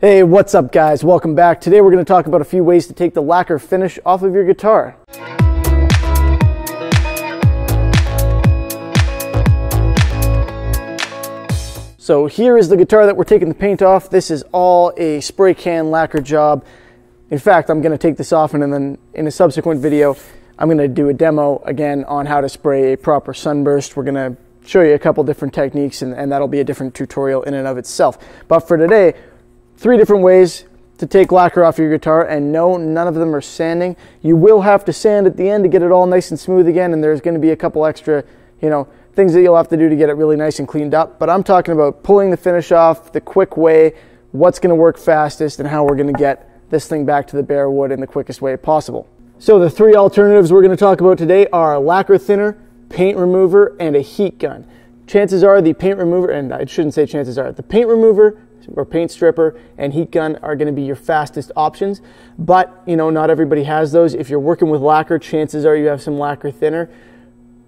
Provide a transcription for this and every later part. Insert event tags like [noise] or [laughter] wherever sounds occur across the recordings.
Hey, what's up guys? Welcome back. Today we're going to talk about a few ways to take the lacquer finish off of your guitar. So here is the guitar that we're taking the paint off. This is all a spray can lacquer job. In fact, I'm going to take this off and then in a subsequent video, I'm going to do a demo again on how to spray a proper sunburst. We're going to show you a couple different techniques and, and that'll be a different tutorial in and of itself. But for today, three different ways to take lacquer off your guitar and no, none of them are sanding. You will have to sand at the end to get it all nice and smooth again and there's going to be a couple extra, you know, things that you'll have to do to get it really nice and cleaned up. But I'm talking about pulling the finish off the quick way, what's going to work fastest, and how we're going to get this thing back to the bare wood in the quickest way possible. So the three alternatives we're going to talk about today are lacquer thinner, paint remover, and a heat gun. Chances are the paint remover, and I shouldn't say chances are, the paint remover or paint stripper and heat gun are going to be your fastest options. But, you know, not everybody has those. If you're working with lacquer, chances are you have some lacquer thinner.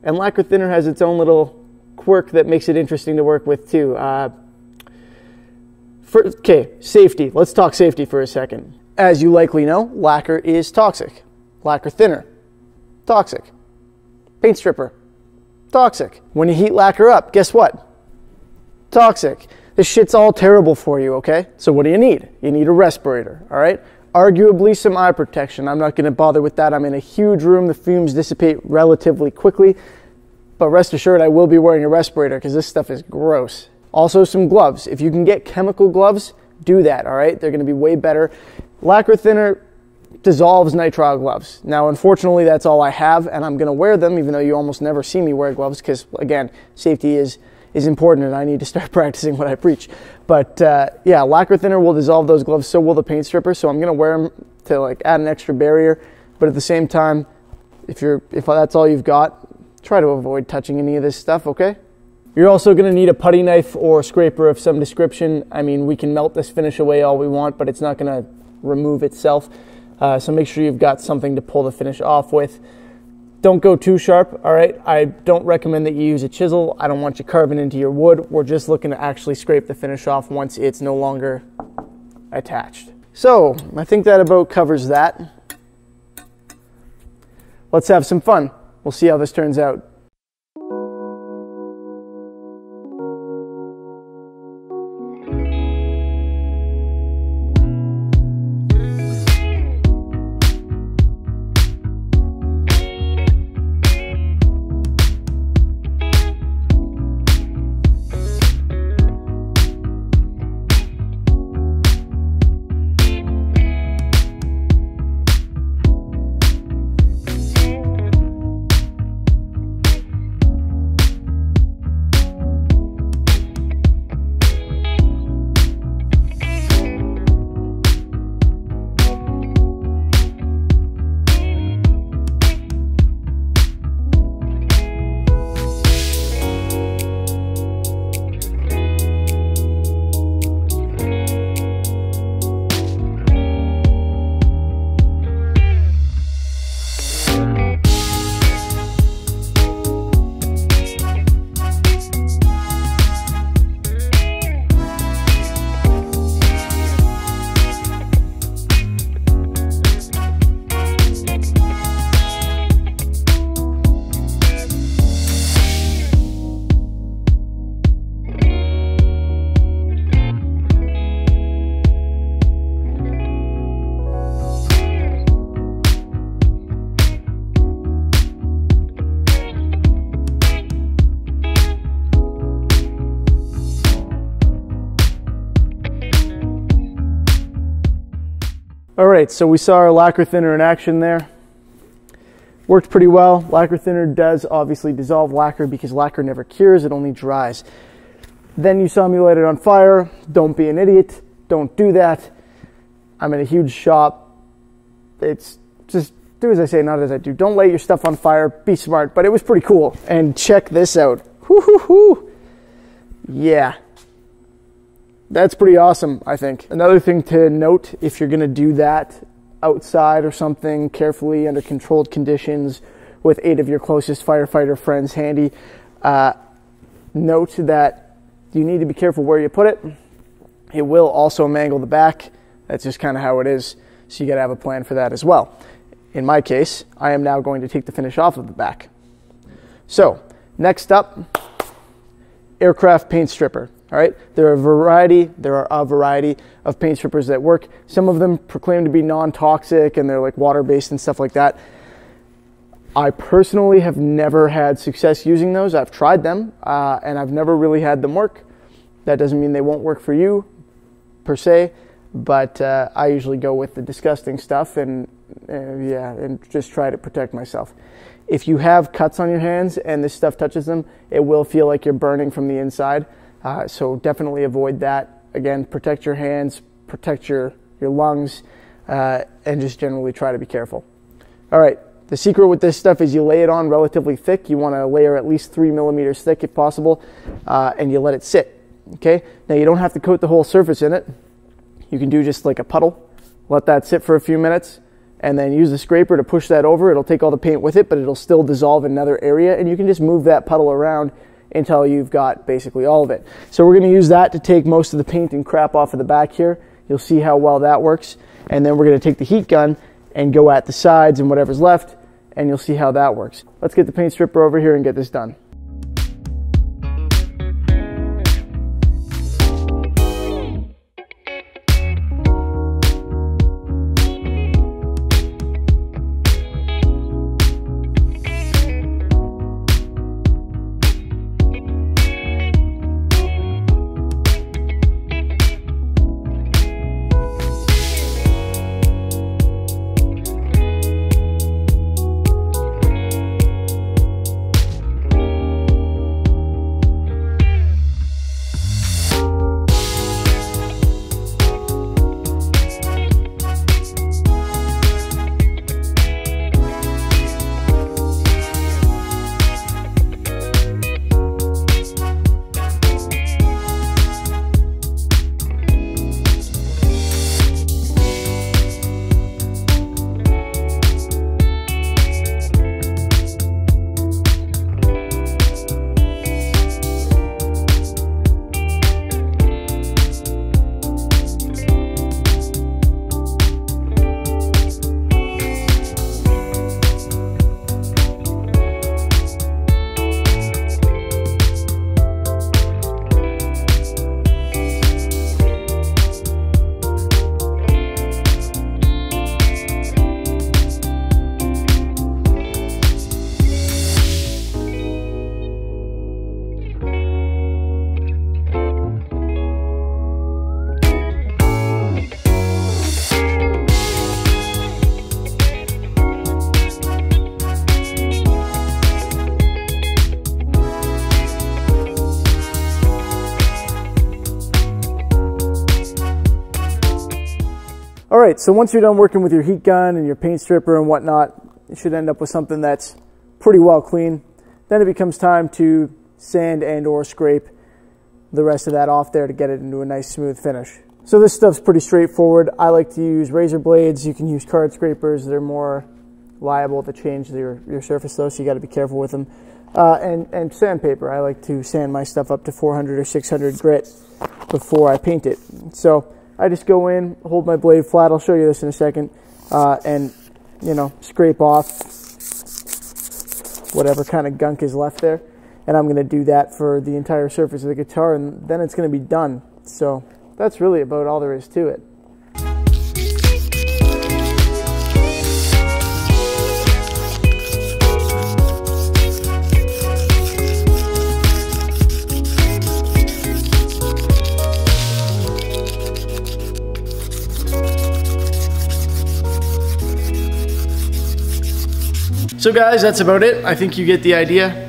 And lacquer thinner has its own little quirk that makes it interesting to work with too. Uh, okay, safety. Let's talk safety for a second. As you likely know, lacquer is toxic. Lacquer thinner, toxic. Paint stripper, toxic. When you heat lacquer up, guess what? Toxic. This shit's all terrible for you, okay? So what do you need? You need a respirator, all right? arguably some eye protection. I'm not going to bother with that. I'm in a huge room. The fumes dissipate relatively quickly. But rest assured, I will be wearing a respirator because this stuff is gross. Also, some gloves. If you can get chemical gloves, do that, all right? They're going to be way better. Lacquer thinner dissolves nitrile gloves. Now, unfortunately, that's all I have, and I'm going to wear them, even though you almost never see me wear gloves because, again, safety is is important and I need to start [laughs] practicing what I preach. But uh, yeah, lacquer thinner will dissolve those gloves, so will the paint stripper. So I'm gonna wear them to like add an extra barrier. But at the same time, if you're if that's all you've got, try to avoid touching any of this stuff. Okay. You're also to need a putty knife or scraper of some description. I mean, we can melt this finish away all we want, but it's not to remove itself. Uh, so make sure you've got something to pull the finish off with. Don't go too sharp, all right? I don't recommend that you use a chisel. I don't want you carving into your wood. We're just looking to actually scrape the finish off once it's no longer attached. So, I think that about covers that. Let's have some fun. We'll see how this turns out. All right, so we saw our lacquer thinner in action there. Worked pretty well. Lacquer thinner does obviously dissolve lacquer because lacquer never cures, it only dries. Then you saw me light it on fire. Don't be an idiot. Don't do that. I'm in a huge shop. It's just do as I say, not as I do. Don't light your stuff on fire. Be smart. But it was pretty cool. And check this out. Whoo hoo hoo. Yeah, that's pretty awesome, I think. Another thing to note if you're going to do that outside or something carefully under controlled conditions with eight of your closest firefighter friends handy, uh, note that you need to be careful where you put it. It will also mangle the back. That's just kind of how it is. So you got to have a plan for that as well. In my case, I am now going to take the finish off of the back. So next up, aircraft paint stripper. All right, there are a variety. There are a variety of paint strippers that work. Some of them proclaim to be non-toxic and they're like water-based and stuff like that. I personally have never had success using those. I've tried them uh, and I've never really had them work. That doesn't mean they won't work for you, per se, but uh, I usually go with the disgusting stuff and uh, yeah, and just try to protect myself. If you have cuts on your hands and this stuff touches them, it will feel like you're burning from the inside. Uh, so definitely avoid that. Again, protect your hands, protect your, your lungs, uh, and just generally try to be careful. All right, the secret with this stuff is you lay it on relatively thick. You want to layer at least three millimeters thick if possible, uh, and you let it sit. Okay, now you don't have to coat the whole surface in it. You can do just like a puddle, let that sit for a few minutes, and then use the scraper to push that over. It'll take all the paint with it, but it'll still dissolve in another area, and you can just move that puddle around until you've got basically all of it. So we're going to use that to take most of the paint and crap off of the back here. You'll see how well that works. And then we're going to take the heat gun and go at the sides and whatever's left, and you'll see how that works. Let's get the paint stripper over here and get this done. Right, so once you're done working with your heat gun and your paint stripper and whatnot, you should end up with something that's pretty well clean. Then it becomes time to sand and or scrape the rest of that off there to get it into a nice smooth finish. So this stuff's pretty straightforward. I like to use razor blades. You can use card scrapers. They're more liable to change your, your surface though, so you got to be careful with them. Uh, and, and sandpaper. I like to sand my stuff up to 400 or 600 grit before I paint it. So I just go in, hold my blade flat. I'll show you this in a second, uh, and you know, scrape off whatever kind of gunk is left there. And I'm going to do that for the entire surface of the guitar, and then it's going to be done. So that's really about all there is to it. So guys, that's about it. I think you get the idea.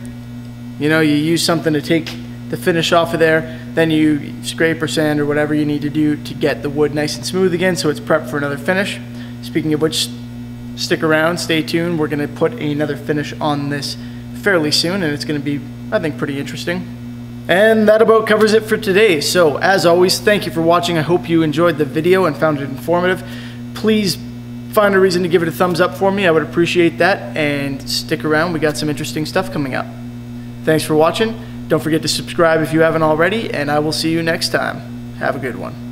You know, you use something to take the finish off of there, then you scrape or sand or whatever you need to do to get the wood nice and smooth again so it's prepped for another finish. Speaking of which, stick around, stay tuned. We're gonna put another finish on this fairly soon and it's gonna be, I think, pretty interesting. And that about covers it for today. So as always, thank you for watching. I hope you enjoyed the video and found it informative. Please find a reason to give it a thumbs up for me, I would appreciate that. And stick around, we got some interesting stuff coming up. Thanks for watching. Don't forget to subscribe if you haven't already, and I will see you next time. Have a good one.